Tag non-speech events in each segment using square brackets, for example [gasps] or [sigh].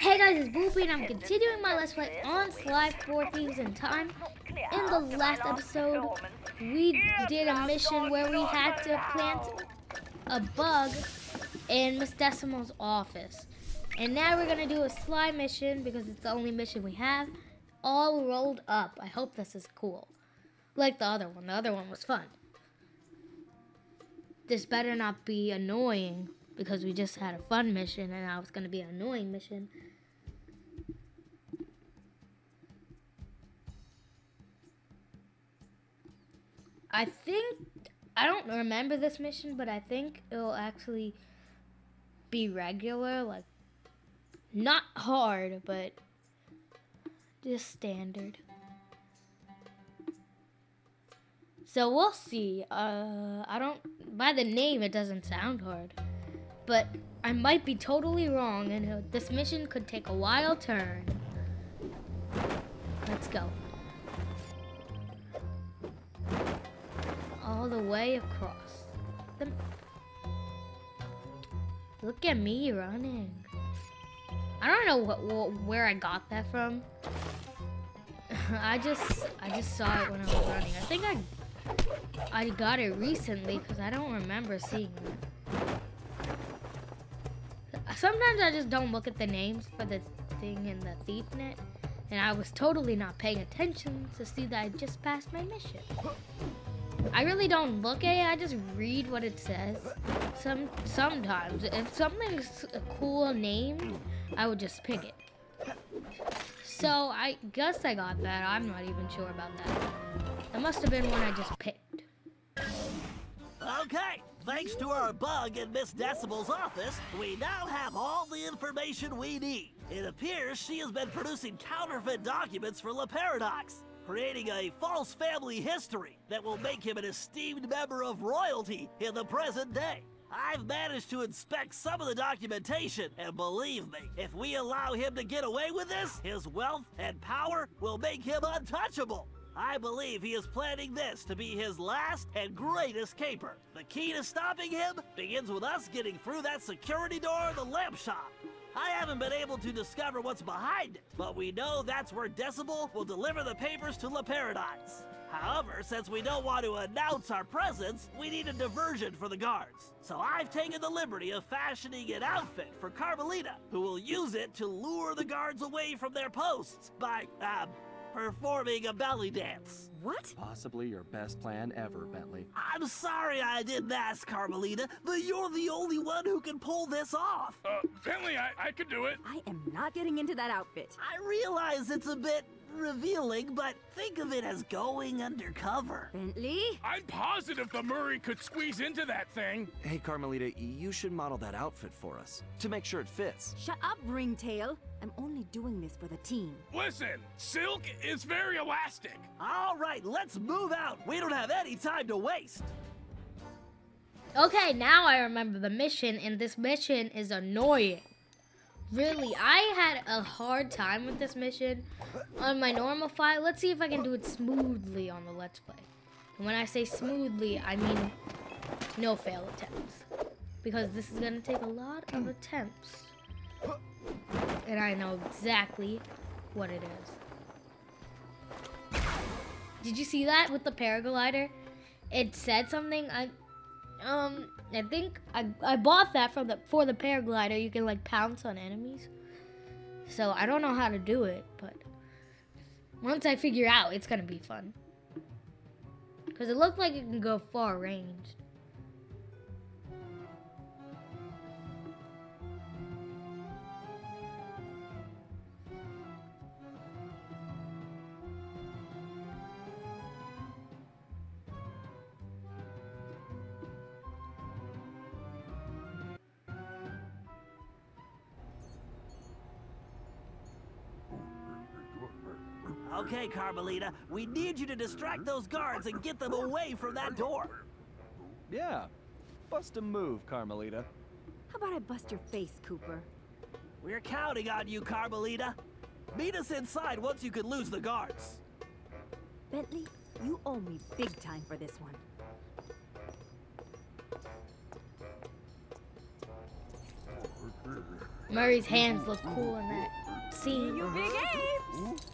Hey guys, it's Boopy and I'm continuing my Let's Play on Sly 4 Thieves in Time. In the last episode, we did a mission where we had to plant a bug in Miss Decibel's office. And now we're going to do a Sly mission because it's the only mission we have, all rolled up. I hope this is cool. Like the other one. The other one was fun. This better not be annoying because we just had a fun mission and now it's going to be an annoying mission. I think I don't remember this mission, but I think it'll actually be regular, like not hard, but just standard. So we'll see. Uh, I don't. By the name, it doesn't sound hard, but I might be totally wrong, and this mission could take a wild turn. Let's go. All the way across. The... Look at me running. I don't know what, what where I got that from. [laughs] I just I just saw it when I was running. I think I I got it recently because I don't remember seeing it. Sometimes I just don't look at the names for the thing in the thief net, and I was totally not paying attention to see that I just passed my mission. I really don't look at it. I just read what it says. Some sometimes, if something's a cool name, I would just pick it. So I guess I got that. I'm not even sure about that. It must have been one I just picked. Okay, thanks to our bug in Miss Decibel's office, we now have all the information we need. It appears she has been producing counterfeit documents for Le Paradox creating a false family history that will make him an esteemed member of royalty in the present day. I've managed to inspect some of the documentation, and believe me, if we allow him to get away with this, his wealth and power will make him untouchable. I believe he is planning this to be his last and greatest caper. The key to stopping him begins with us getting through that security door in the lamp shop. I haven't been able to discover what's behind it, but we know that's where Decibel will deliver the papers to Le Paradox. However, since we don't want to announce our presence, we need a diversion for the guards. So I've taken the liberty of fashioning an outfit for Carmelita, who will use it to lure the guards away from their posts by, uh, performing a belly dance. What? Possibly your best plan ever, Bentley. I'm sorry I didn't ask, Carmelita, but you're the only one who can pull this off. Uh, Bentley, I, I could do it. I am not getting into that outfit. I realize it's a bit revealing, but think of it as going undercover. Bentley? I'm positive the Murray could squeeze into that thing. Hey, Carmelita, you should model that outfit for us to make sure it fits. Shut up, Ringtail. I'm only doing this for the team. Listen, silk is very elastic. All right, let's move out. We don't have any time to waste. Okay, now I remember the mission, and this mission is annoying. Really, I had a hard time with this mission on my normal file. Let's see if I can do it smoothly on the Let's Play. And when I say smoothly, I mean no fail attempts. Because this is going to take a lot of attempts. And I know exactly what it is. Did you see that with the paraglider? It said something. I um, I think I, I bought that from the for the paraglider. You can like pounce on enemies. So I don't know how to do it, but once I figure out, it's gonna be fun. Cause it looked like it can go far range. Carmelita, we need you to distract those guards and get them away from that door. Yeah. Bust a move, Carmelita. How about I bust your face, Cooper? We're counting on you, Carmelita. Meet us inside once you can lose the guards. Bentley, you owe me big time for this one. Murray's hands look cool in that scene. You big apes!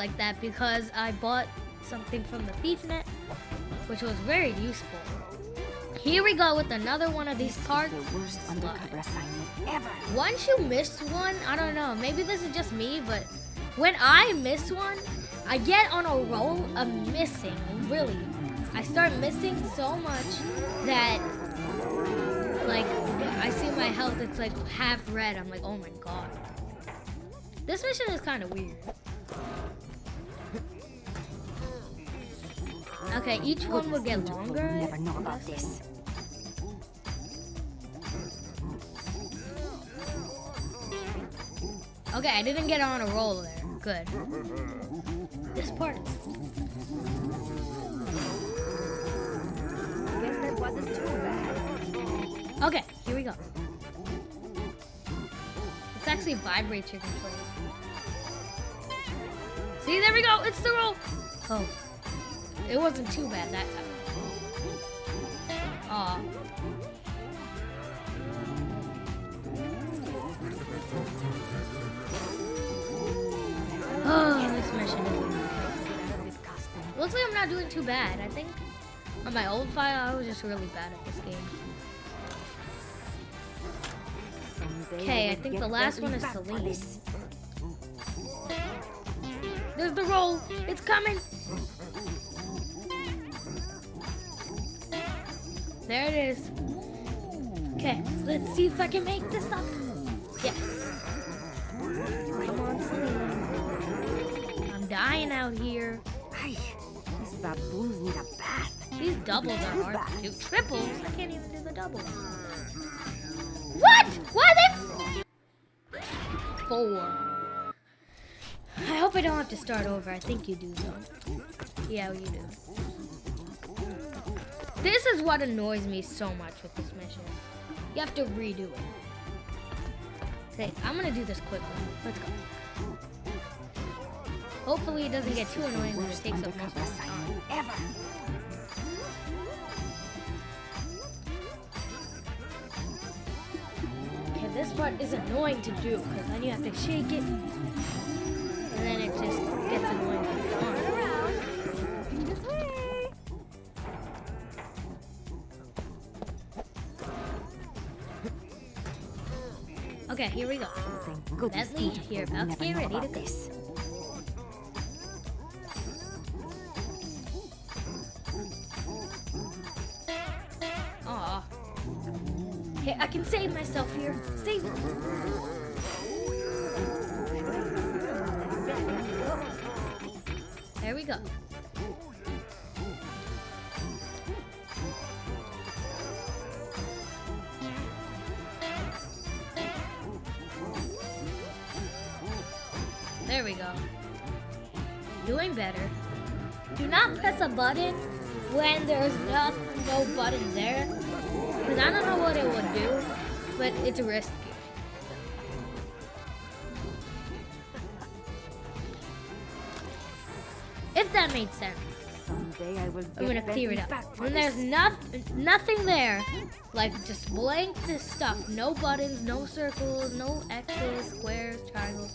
Like that because I bought something from the thief net, which was very useful. Here we go with another one of these cards. The worst undercover assignment ever. Once you miss one, I don't know, maybe this is just me, but when I miss one, I get on a roll of missing, really. I start missing so much that, like, I see my health, it's like half red. I'm like, oh my god. This mission is kind of weird. Okay, each one will get longer. will never know about this. Okay, I didn't get on a roll there. Good. This part. Guess that wasn't too bad. Okay, here we go. This actually vibrates your controller. See, there we go. It's the roll. Oh, it wasn't too bad that time. Aw. Oh, this mission. Looks like I'm not doing too bad. I think on my old file, I was just really bad at this game. Okay, I think the last one is Salim. There's the roll. It's coming. There it is. Okay, let's see if I can make this up. Yes. Come on, Salim. I'm dying out here. These baboons need a bath. These doubles are hard to do. Triples? I can't even do the doubles. What? Why they? Four. I hope I don't have to start over. I think you do, though. Yeah, you do. This is what annoys me so much with this mission. You have to redo it. Okay, I'm gonna do this quickly. Let's go. Hopefully it doesn't get too annoying when it takes up most of the time. ever. Okay, this part is annoying to do because then you have to shake it, and then it just gets annoying we go. Bentley, Interpol you're about to get ready to this. Aw. Okay, I can save myself here. Save it. There we go. Doing better. Do not press a button when there's no, no button there. Because I don't know what it would do, but it's risky. If that made sense. Someday I will I'm gonna clear it up. When there's nothing, nothing there, like just blank this stuff, no buttons, no circles, no X's, squares, triangles,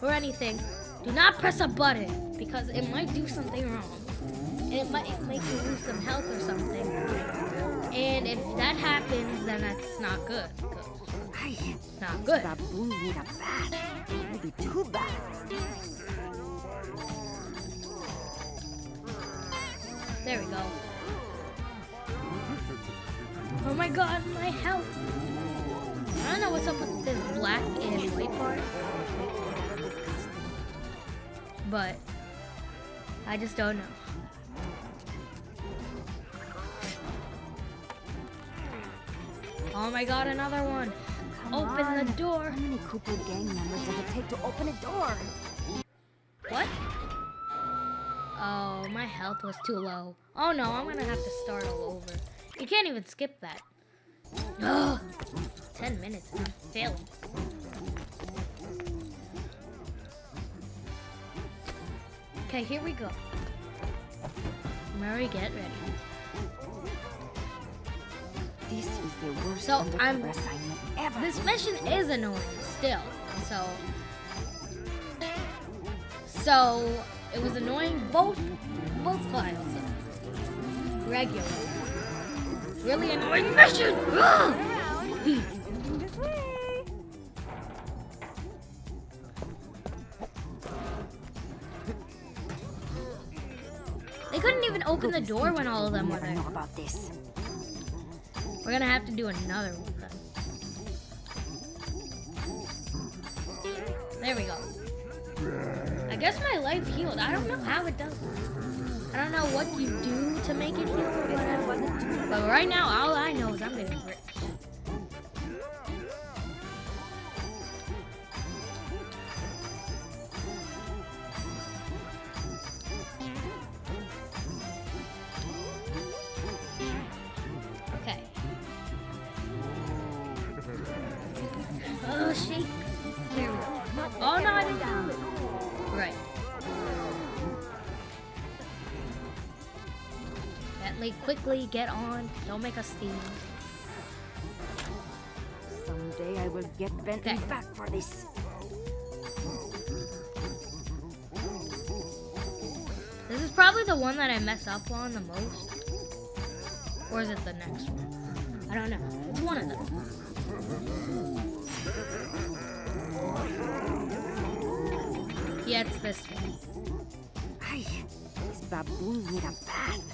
or anything, do not press a button because it might do something wrong. And it might make you lose some health or something. And if that happens, then that's not good. It's not good. baboons need a bath. Maybe two baths. There we go. Oh my god, my health. I don't know what's up with this black and white part. But I just don't know. Oh my god, another one. Come Open on. the door. How many Cooper gang members does it take to open a door? What? Oh, my health was too low. Oh no, I'm gonna have to start all over. You can't even skip that. Ugh. [gasps] Ten minutes, I'm failing. Okay, here we go. Murray, get ready. This is the worst So, I'm- assignment ever. This mission is annoying still, so so it was annoying both both files. Regular. Really annoying mission. Ugh! [gasps] Ah! Couldn't even open the door when all of them were there. know about this. We're gonna have to do another one then. There we go. I guess my life healed. I don't know how it does. I don't know what you do to make it heal. But right now, all I know is I'm getting get on. Don't make us steam. Someday I will get Bentley Okay. back for this. This is probably the one that I mess up on the most. Or is it the next one? I don't know. It's one of them. Yeah, it's this one. These baboons need a bath.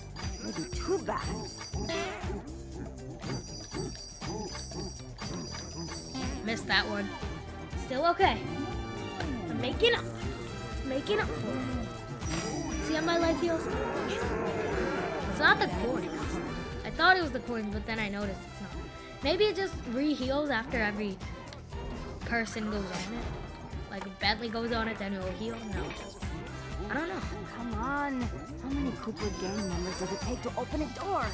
Two baths. Missed that one. Still okay. I'm making up. Making up for it. See how my life heals? It's not the coins. I thought it was the coins, but then I noticed it's not. Maybe it just re-heals after every person goes on it. Like if Bentley goes on it, then it will heal. No. I don't know. Come on. How many Cooper gang members does it take to open a door?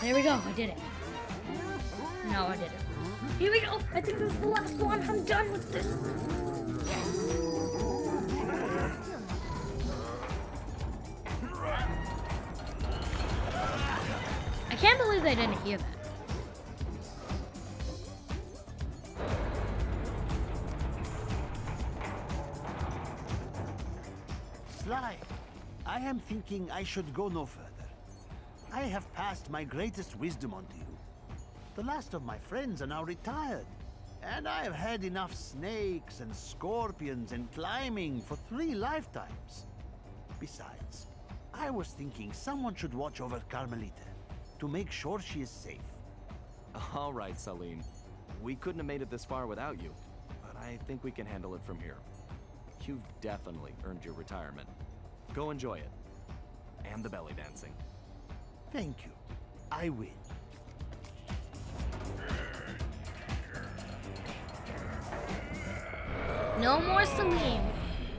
There we go. I did it. No, I didn't. Here we go. I think this is the last one. I'm done with this. I can't believe they didn't hear that. Thinking I should go no further. I have passed my greatest wisdom on to you. The last of my friends are now retired, and I have had enough snakes and scorpions and climbing for three lifetimes. Besides, I was thinking someone should watch over Carmelita to make sure she is safe. All right, Salim. We couldn't have made it this far without you, but I think we can handle it from here. You've definitely earned your retirement. Go enjoy it. And the belly dancing. Thank you. I will. No more Salim,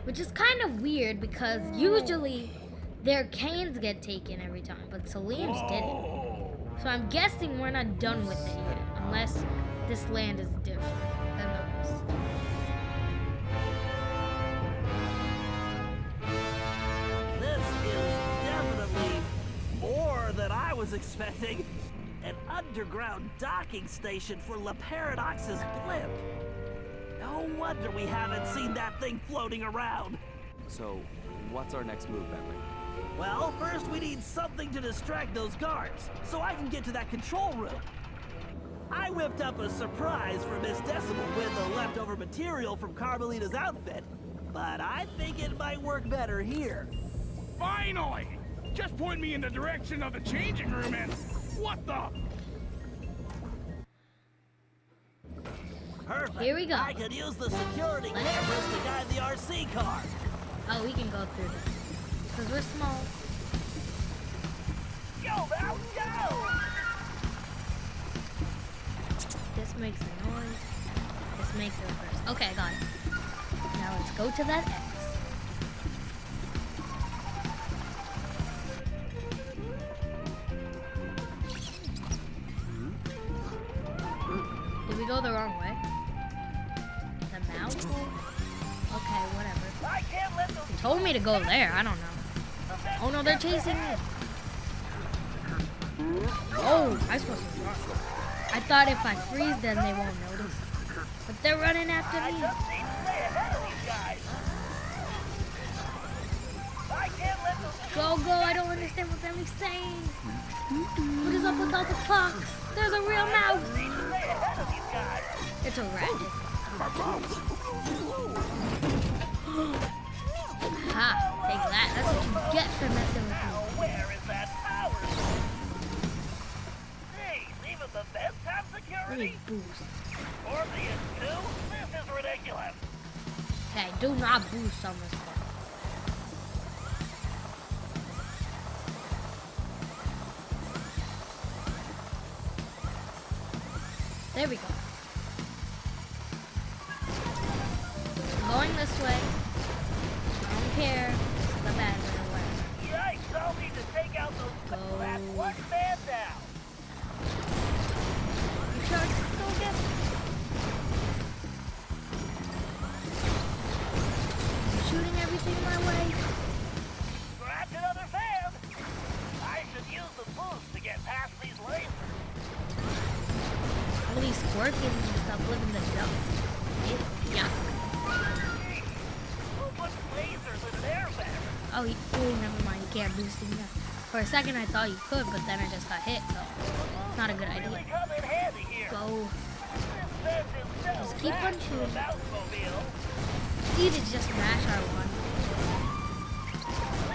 which is kind of weird because usually their canes get taken every time, but Salim's didn't. So I'm guessing we're not done with it yet, unless this land is different was expecting. An underground docking station for Le Paradox's blimp. No wonder we haven't seen that thing floating around. So, what's our next move, Bentley? Well, first we need something to distract those guards, so I can get to that control room. I whipped up a surprise for Miss Decibel with the leftover material from Carmelita's outfit, but I think it might work better here. Finally! Just point me in the direction of the changing room and... What the... Perfect. Here we go. I could use the security Let's- cameras to guide the RC car. Oh, we can go through this. Because we're small. Go, Val, go! This makes a noise. This makes a reverse. Okay, got it. Now let's go to that to go there. I don't know. Oh no, they're chasing me. Oh, I supposed to run. I thought if I freeze them, they won't notice. But they're running after me. need to stay ahead of these guys. I can't let them Go, go, I don't understand what they're saying. What is up with all the clocks? There's a real mouse. stay ahead of. It's a rat. [gasps] [gasps] [gasps] Ha, take that. That's what you get for messing with me. Where is that power? Hey, even the vents have security? boost. Orpheus 2? This is ridiculous. Okay, do not boost on this one. There we go. These scorpions and stuff live in the dump. Yeah. Who puts lasers in their vents? Oh, you, oh, never mind. You can't boost in there. For a second, I thought you could, but then I just got hit, so not a good idea. come in handy here. Go. This vent is so Just keep on shooting. Need to just mash R one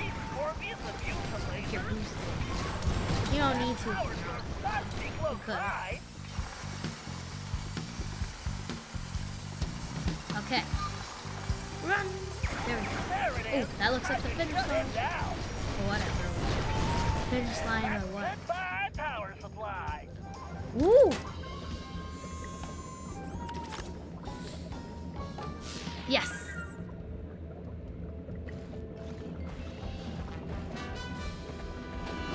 These scorpions abuse you're boosted. You don't need to. Power source not to be close could. Okay. Run. There we go. There Oh, that looks like the finish line. Or whatever. Finish line or what? Goodbye, power supply. Woo! Yes.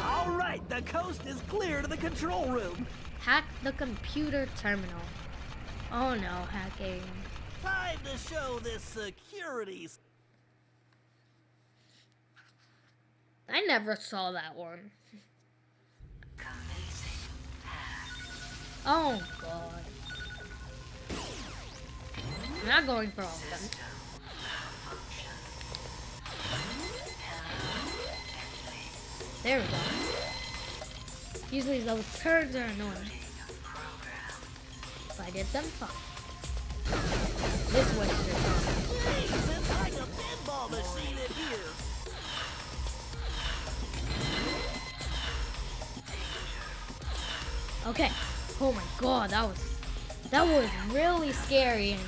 All right, the coast is clear to the control room. Hack the computer terminal. Oh no, hacking. Time to show this security. s- I never saw that one. Oh god. I'm not going for all of them. There we go. Usually those turds are annoying. If I did them, fine. This it's like a pinball machine in here. Okay. Oh my god, that was that was really scary and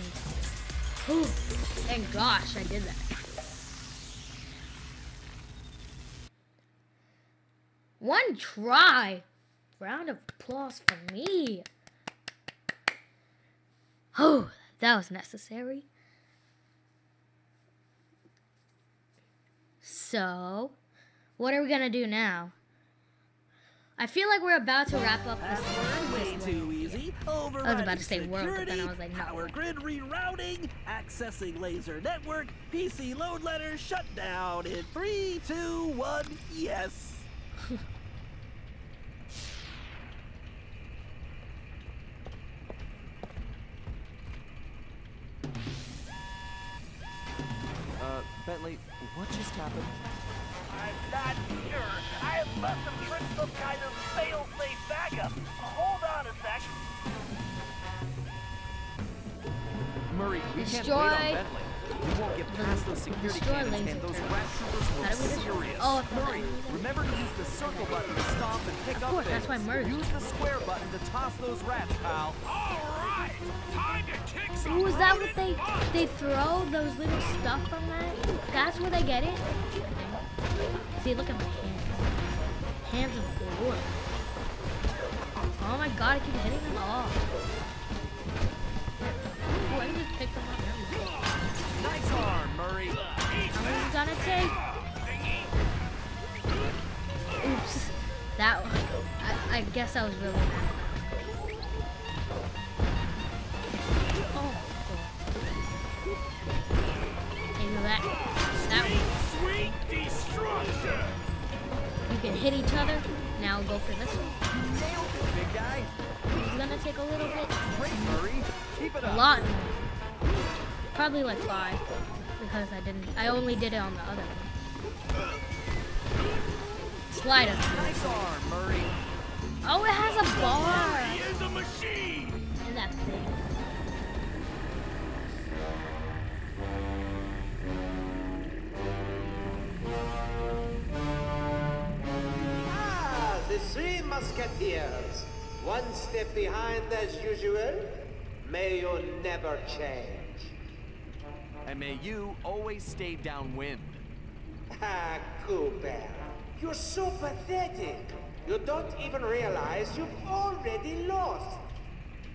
thank gosh I did that. One try. Round of applause for me. Oh, that was necessary. So, what are we gonna do now? I feel like we're about to wrap up this Password way too easy. Overriding I was about to say world, but then I was like, no. Power grid rerouting, accessing laser network, PC load letter shut down in three, two, one, yes. [laughs] Bentley, what just happened? I'm not sure. I must have tripped some kind of fail-safe backup. Hold on a sec. Murray, we can't Destroy wait on Bentley. We won't get past those security destroy cannons, and those turrets. rat troopers How will do we destroy- serious. Oh, Murray, remember to use the circle button to stop and pick Of up course, that's why Murray- Use the square button to toss those rats, pal. All right, Ooh, is that what they they throw those little stuff from that? That's where they get it. See, look at my hands. Hands of gold. Oh my god, I keep hitting them off. Ooh, I can just pick them up. Nice arm, Murray. I'm gonna take. Oops, that one. I, I guess I was really bad. That. That Sweet destruction! you can hit each other. Now go for this one. Big guy. It's gonna take a little bit. Great, Murray. Keep it A lot. Probably like five. Because I didn't I only did it on the other one. Slide it. Nice arm, Murray. Oh, it has a bar. He is a machine! And that thing. Three musketeers. One step behind as usual. May you never change. And may you always stay downwind. Ah, Cooper. You're so pathetic. You don't even realize you've already lost.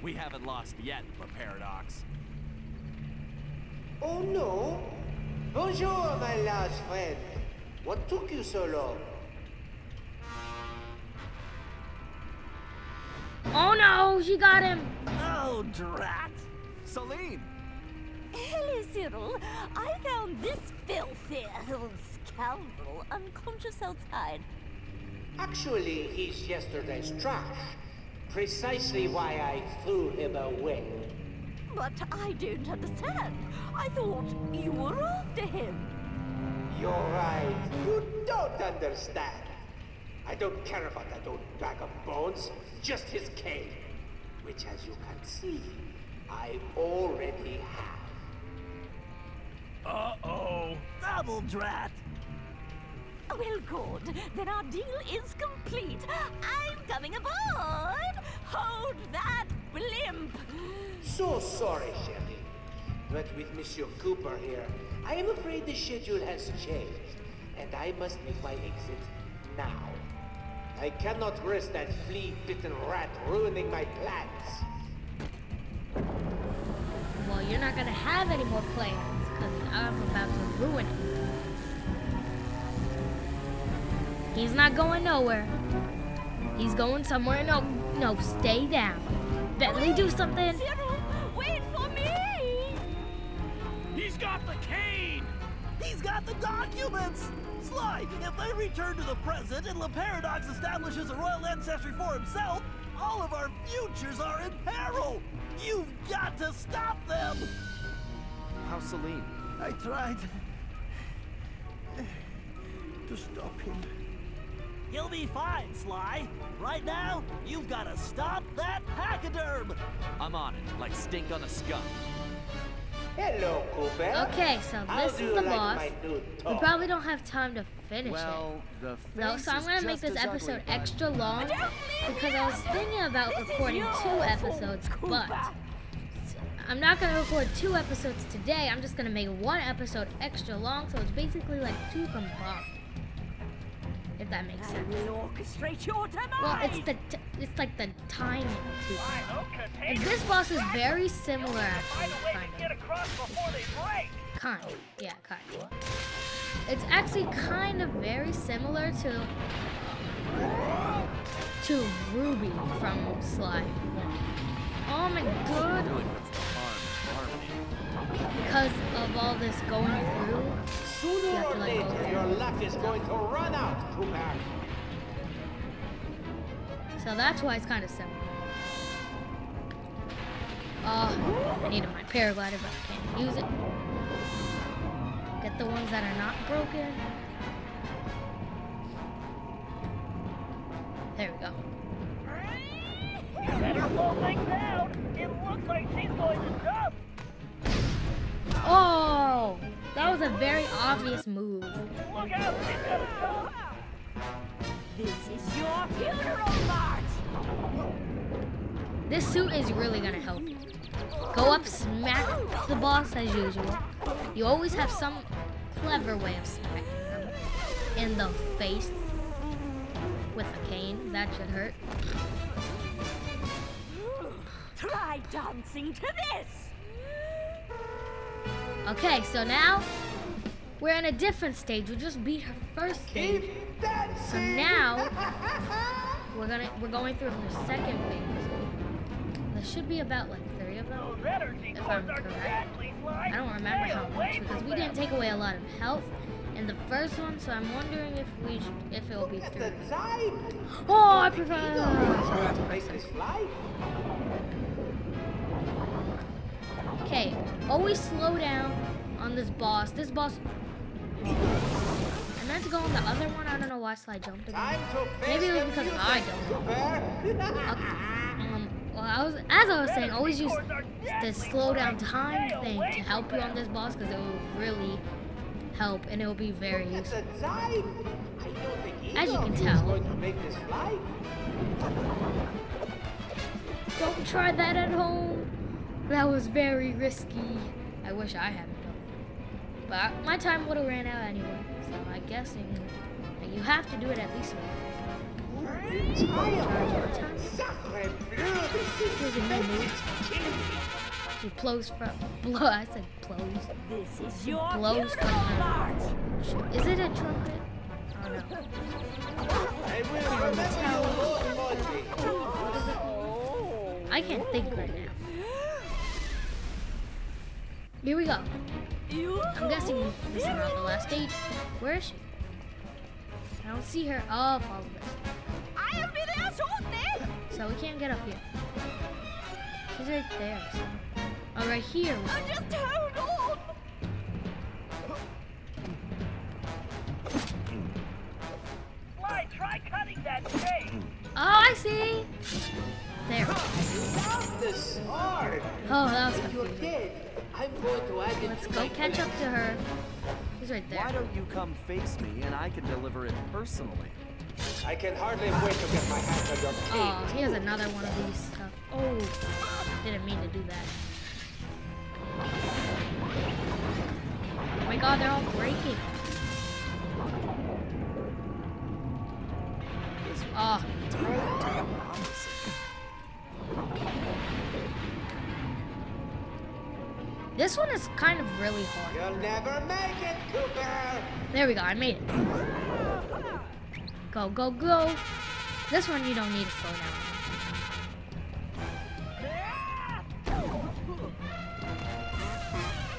We haven't lost yet, Le Paradox. Oh no? Bonjour, my large friend. What took you so long? Oh no, she got him. Oh, drat! Salim! Hello, Cyril. I found this filthy old scoundrel unconscious outside. Actually, he's yesterday's trash. Precisely why I threw him away. But I don't understand. I thought you were after him. You're right. You don't understand. I don't care about that old bag of bones, just his cane. Which, as you can see, I already have. Uh-oh. Double drat! Well, good. Then our deal is complete. I'm coming aboard. Hold that blimp. So sorry, Sherry. But with Monsieur Cooper here, I am afraid the schedule has changed, and I must make my exit now. I cannot risk that flea-bitten rat ruining my plans. Well, you're not gonna have any more plans because I'm about to ruin it. He's not going nowhere. He's going somewhere. No, no, stay down. Bentley, do something. Cyril, wait for me. He's got the cane! He's got the documents! Sly, if they return to the present and Le Paradox establishes a royal ancestry for himself, all of our futures are in peril! You've got to stop them! How Salim? I tried to stop him. He'll be fine, Sly. Right now, you've got to stop that pachyderm! I'm on it, like stink on a skunk. Hello, Cooper. Okay, so How this is the like boss. my We probably don't have time to finish Well, the it. No, so I'm gonna make this as ugly, episode extra long because I was thinking about This recording two fault, episodes, but I'm not gonna record two episodes today. I'm just gonna make one episode extra long, so it's basically like two combined. If that makes I sense. will orchestrate your demise. Well, it's the t- it's like the timing too. And this boss is very similar, actually, find a way kind to of. across before they break! Kind, yeah, kind. It's actually kind of very similar to to Ruby from Sly. Oh my god! Really puts the harm in harmony. Because of all this going through, Sooner or to, go later, your luck is going to run out, Cooper. so that's why it's kind of similar. Oh, I needed my paraglider, but I can't use it. Get the ones that are not broken. There we go. You better slow things down! It looks like she's going to jump! Oh, that was a very obvious move. Look out! She's gonna jump! This is your funeral march. This suit is really gonna help you. Go up, smack the boss as usual. You always have some clever way of smacking them in the face with a cane. That should hurt. Try dancing to this. Okay, so now we're in a different stage. We just beat her first stage. So now [laughs] we're gonna we're going through the second phase. There should be about like three of them, if I'm correct. I don't remember how much because we didn't take away a lot of health in the first one, so I'm wondering if we sh if it will be three. the time. Oh, I You prefer. know, always slow down on this boss. This boss. I meant to go on the other one. I don't know why Sly jumped again. Time to face Maybe it was because I don't. Cooper. Um, well, I was as I was saying, always use this slow down time thing to help you on this boss because it will really help and it will be very useful. the time. I don't think As you can tell. going to make this flight. Don't try that at home. That was very risky. I wish I hadn't done it. But my time would have ran out anyway. So I'm guessing that you have to do it at least once. Time. Sacre bleu, this is Here's a new move. killing me. She blows from blow. I said blows. This is your Blows from her. march. Is it a trumpet? Oh, I don't know. I will remember you, Lord I can't think right now. Here we go. I'm guessing this is not the last stage. Where is she? I don't see her. Oh, follow this. I am with sånn! So we can't get up here. She's right there. somewhere. Oh, right here. Just hold on! Hmm. Sly, try cutting that chain. Oh, I see. There. Stop the sword. Oh, that was If you're confusing. dead, I'm going to add it Let's go catch up to her. She's right there. Why don't you come face me and I can deliver it personally? I can hardly wait to get my hands on your Oh, teeth. has another one of these stuff. Oh, didn't mean to do that. Oh my god, they're all breaking. This Oh, promising. This one is kind of really hard. You'll never make it, Cooper. There we go, I made it. Go, go, go. This one you don't need to slow down.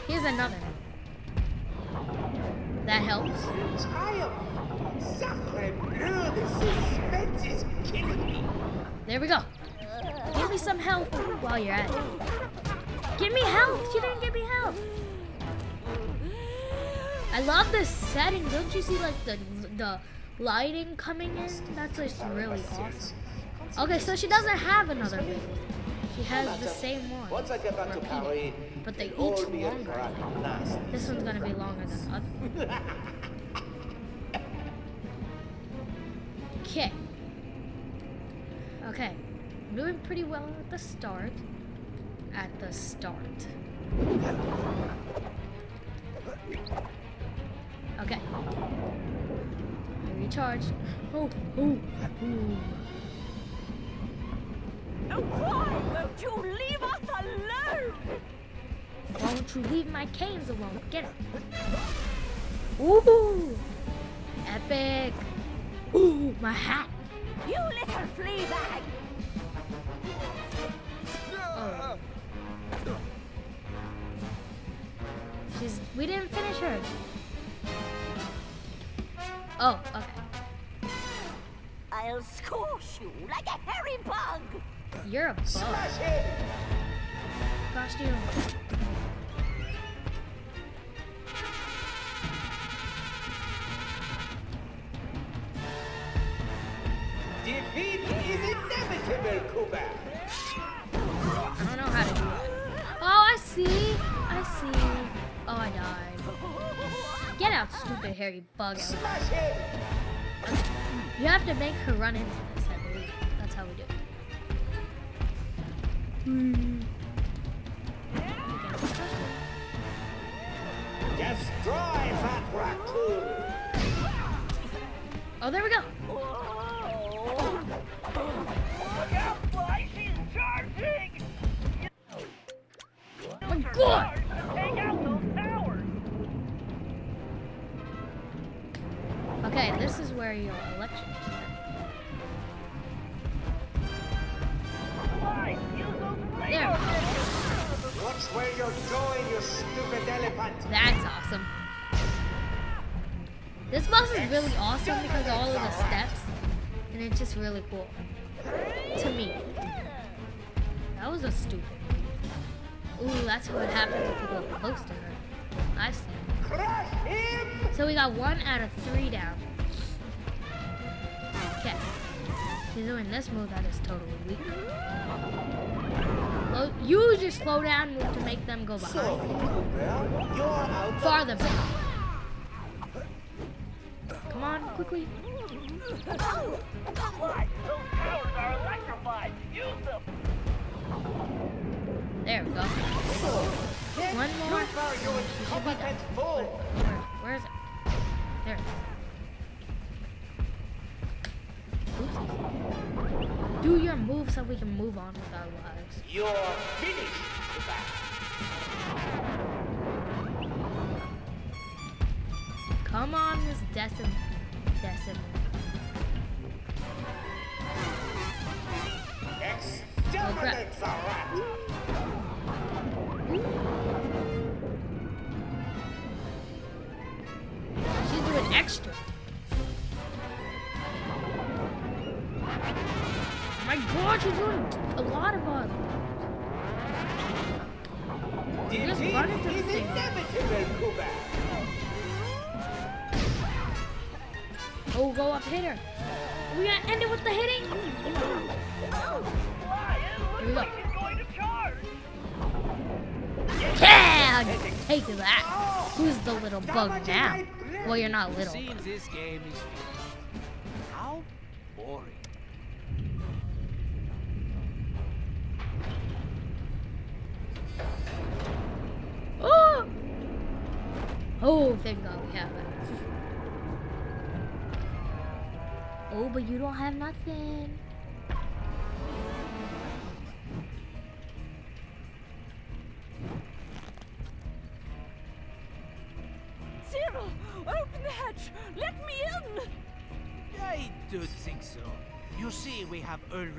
Here's another. That helps. There we go. Give me some health while you're at it. Give me health. She didn't give me health. I love this setting. Don't you see like the the lighting coming in? That's just really awesome. Okay, so she doesn't have another phase. She has the same one. Once I get back to Paris, But they each be longer. for a nasty This one's gonna be longer than the other. [laughs] Okay. Okay. Doing pretty well at the start. At the start. Okay. I recharged. Oh, oh, oh, oh. Why won't you leave us alone? Why Won't you leave my canes alone? Get it. Ooh! Epic! Ooh, my hat! You little flea bag! Oh. She's. We didn't finish her. Oh, okay. I'll squash you like a hairy bug! You're a bug. Smash it! Costume. Inevitable, Cooper. I don't know how to do that. Oh, I see. I see. Oh, I died. Get out, stupid hairy bug. Smash it! You have to make her run into this, I believe. That's how we do it. Hmm. Destroy that raccoon! Oh, there we go. Okay, this is where your election There. Watch where you're going, you stupid elephant. That's awesome. This boss is really awesome because all of the steps, and it's just really cool. To me. That was a stupid. Ooh, that's what happens if you go close to her. I see. Crush him! So we got one out of three down. Okay. He's doing this move that is totally weak. Well, use your slow down move to make them go behind. Cooper, you're out of Farther back. Come on, quickly. Oh, There we go. One more. You incompetent fool! Where, where is it? There. Oopsies. Do your move so we can move on with our lives. You're finished, Come on, Miss Decim. Decim. Exterminate oh, the rat! She's doing extra. Oh my god, she's doing a lot of us. Just Defeat run into the thing. Oh, go up, hit her. We gotta end it with the hitting. Here we go. Yeah! Take that. Who's the little bug now? Well, you're not little. Seems this game is finished. How boring. Oh! Oh, thank God we have that. Oh, but you don't have nothing.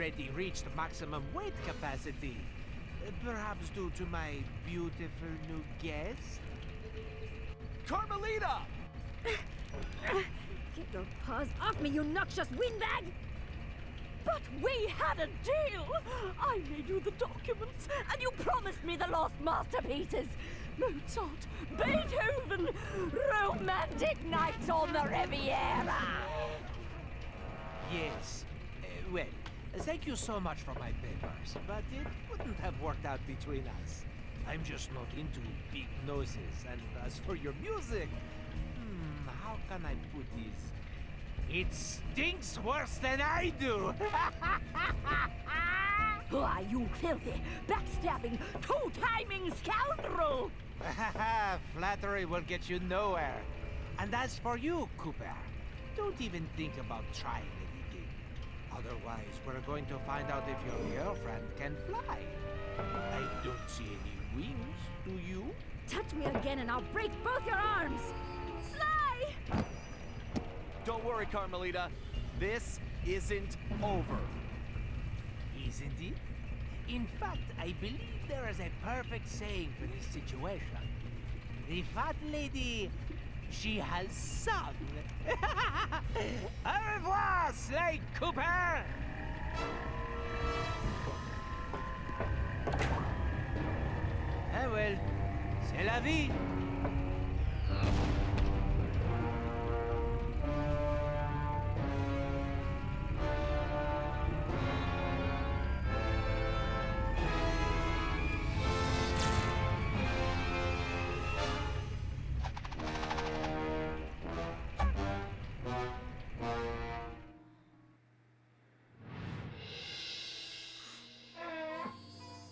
Already reached maximum weight capacity. Uh, Perhaps due to my beautiful new guest? Carmelita! [laughs] Get your paws off me, you noxious windbag! But we had a deal. I made you the documents, and you promised me the lost masterpieces. Mozart, Beethoven, romantic nights on the Riviera. Yes. Uh, well, thank you so much for my papers, but it wouldn't have worked out between us. I'm just not into big noses, and as for your music, hmm, how can I put this? It stinks worse than I do! [laughs] Why, you filthy, backstabbing, two-timing scoundrel! [laughs] Flattery will get you nowhere. And as for you, Cooper, don't even think about trying. Otherwise, we're going to find out if your girlfriend can fly. I don't see any wings, do you? Touch me again and I'll break both your arms! Sly! Don't worry, Carmelita. This isn't over. Isn't it? In fact, I believe there is a perfect saying for this situation. The fat lady, she has sung. [laughs] Au revoir, Sly Cooper! Ah well, c'est la vie.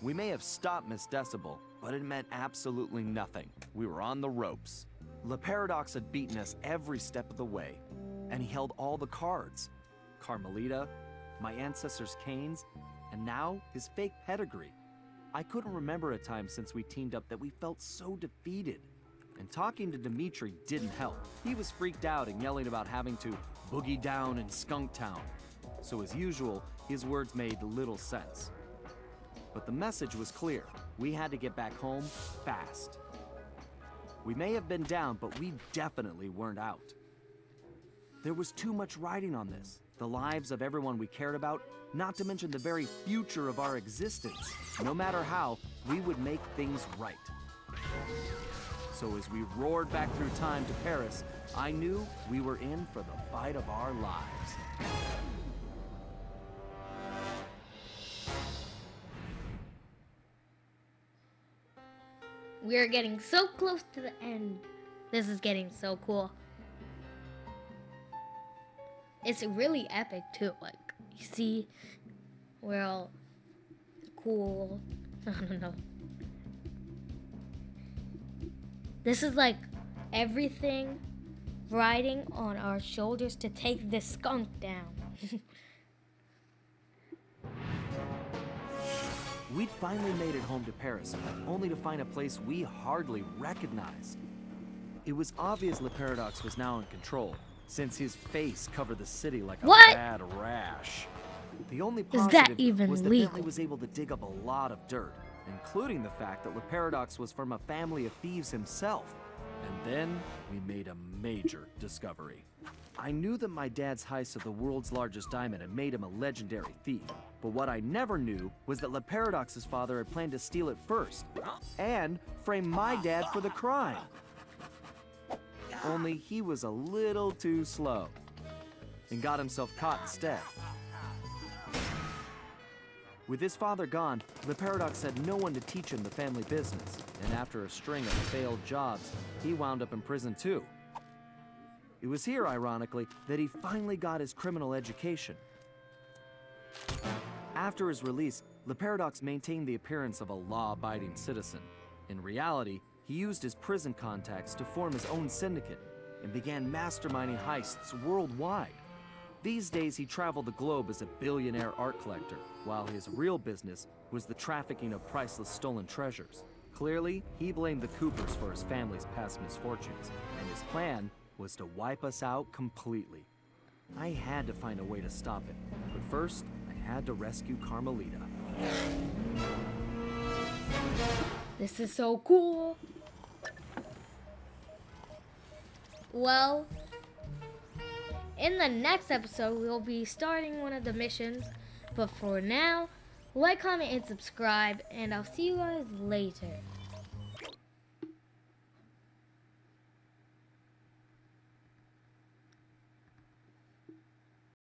We may have stopped Miss Decibel, but it meant absolutely nothing. We were on the ropes. Le Paradox had beaten us every step of the way, and he held all the cards. Carmelita, my ancestors' canes, and now his fake pedigree. I couldn't remember a time since we teamed up that we felt so defeated. And talking to Dimitri didn't help. He was freaked out and yelling about having to boogie down in Skunk Town. So as usual, his words made little sense. But the message was clear. We had to get back home fast. We may have been down, but we definitely weren't out. There was too much riding on this. The lives of everyone we cared about, not to mention the very future of our existence. No matter how, we would make things right. So as we roared back through time to Paris, I knew we were in for the fight of our lives. We're getting so close to the end. This is getting so cool. It's really epic too. Like you see, we're all cool. [laughs] I don't know. This is like everything riding on our shoulders to take this skunk down. [laughs] We'd finally made it home to Paris, only to find a place we hardly recognized. It was obvious Le Paradox was now in control, since his face covered the city like a What? bad rash. The only Is positive that even was that legal? Bentley was able to dig up a lot of dirt, including the fact that Le Paradox was from a family of thieves himself. And then we made a major [laughs] discovery. I knew that my dad's heist of the world's largest diamond had made him a legendary thief. But what I never knew was that Le Paradox's father had planned to steal it first and frame my dad for the crime. Only he was a little too slow and got himself caught instead. With his father gone, Le Paradox had no one to teach him the family business, and after a string of failed jobs, he wound up in prison too. It was here, ironically, that he finally got his criminal education. After his release, Le Paradox maintained the appearance of a law-abiding citizen. In reality, he used his prison contacts to form his own syndicate and began masterminding heists worldwide. These days, he traveled the globe as a billionaire art collector, while his real business was the trafficking of priceless stolen treasures. Clearly, he blamed the Coopers for his family's past misfortunes, and his plan was to wipe us out completely. I had to find a way to stop it, but first, had to rescue Carmelita. This is so cool. Well, in the next episode, we'll be starting one of the missions. But for now, like, comment, and subscribe. And I'll see you guys later.